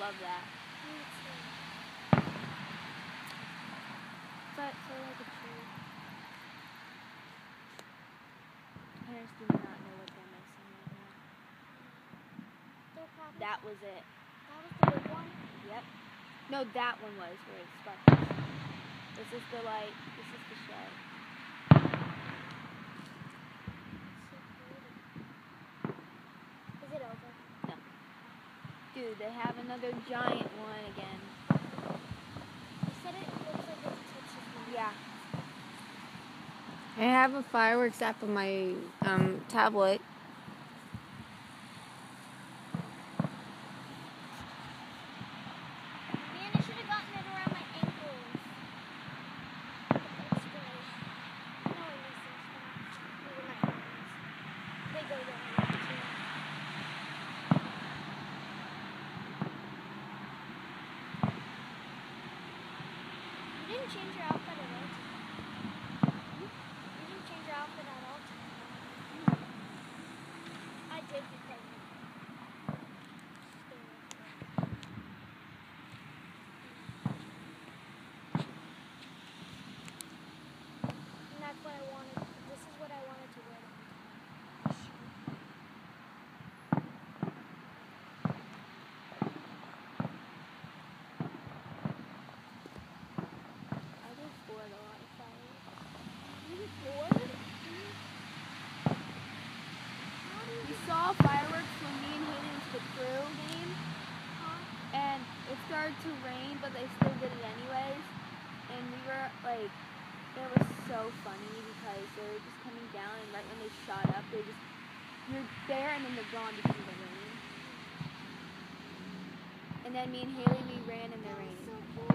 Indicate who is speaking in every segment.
Speaker 1: I love that. But so like a tree. Parents do not know what they're missing right now. That was it.
Speaker 2: that was the big one.
Speaker 1: Yep. No, that one was where it sparkles. This is the light. This is the shed.
Speaker 2: Is it over?
Speaker 1: Dude, they have another giant one again.
Speaker 2: You said it looks like it touches me.
Speaker 1: Yeah.
Speaker 3: I have a fireworks app on my um, tablet.
Speaker 2: Man, I should have gotten it around my ankles. It's great. No, I missed it. These are my ankles. They go down like too. You didn't change your outfit at all. today. You didn't change your outfit at all. today. I did because. And that's what I wanted. This is what I wanted to wear.
Speaker 1: I get bored a lot of fireworks.
Speaker 2: You get bored?
Speaker 1: We saw fireworks when me and Haley went to the crew game, and it started to rain, but they still did it anyways. And we were like, it was so funny because they were just coming down, and right when they shot up, they just you're there, and then they're gone because of the rain. And then me and Haley, we ran in the rain.
Speaker 2: So cool.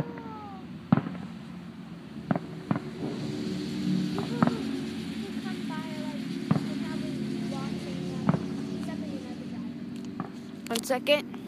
Speaker 2: People who come by are like, they're probably watching them. Except for you never drive.
Speaker 1: One second.